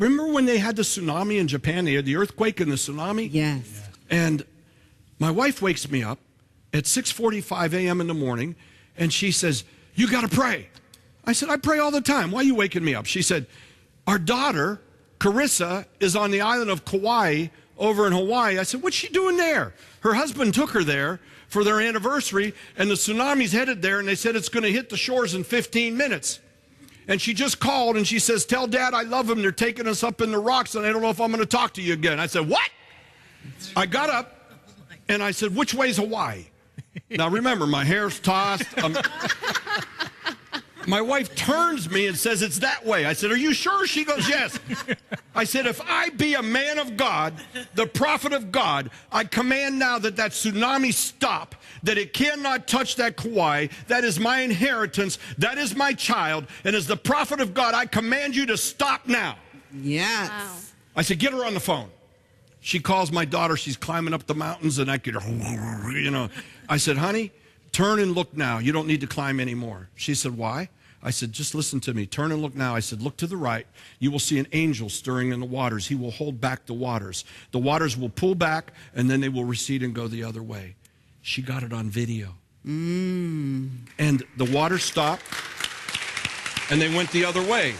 remember when they had the tsunami in Japan? They had the earthquake and the tsunami. Yes. And my wife wakes me up at 6:45 a.m. in the morning, and she says, "You got to pray." I said, "I pray all the time. Why are you waking me up?" She said, "Our daughter, Carissa, is on the island of Kauai over in Hawaii." I said, "What's she doing there?" Her husband took her there for their anniversary, and the tsunami's headed there, and they said it's going to hit the shores in 15 minutes. And she just called and she says, Tell dad I love him. They're taking us up in the rocks, and I don't know if I'm going to talk to you again. I said, What? I got up and I said, Which way's Hawaii? Now remember, my hair's tossed. I'm- my wife turns me and says, It's that way. I said, Are you sure? She goes, Yes. I said, If I be a man of God, the prophet of God, I command now that that tsunami stop, that it cannot touch that Kauai. That is my inheritance. That is my child. And as the prophet of God, I command you to stop now. Yes. I said, Get her on the phone. She calls my daughter. She's climbing up the mountains, and I could, you know. I said, Honey, turn and look now. You don't need to climb anymore. She said, Why? I said, Just listen to me. Turn and look now. I said, Look to the right. You will see an angel stirring in the waters. He will hold back the waters. The waters will pull back, and then they will recede and go the other way. She got it on video. Mm. And the water stopped, and they went the other way.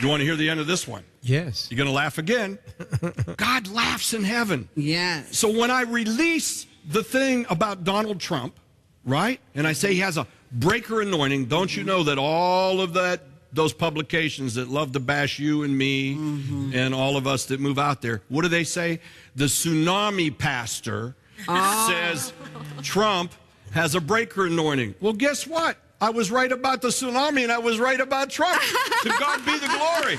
You want to hear the end of this one? Yes. You're going to laugh again. God laughs in heaven. Yes. So when I release the thing about Donald Trump, right? And I say he has a breaker anointing, don't you know that all of that those publications that love to bash you and me mm-hmm. and all of us that move out there, what do they say? The tsunami pastor ah. says Trump has a breaker anointing. Well, guess what? I was right about the tsunami and I was right about Trump. to God be the glory.